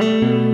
Música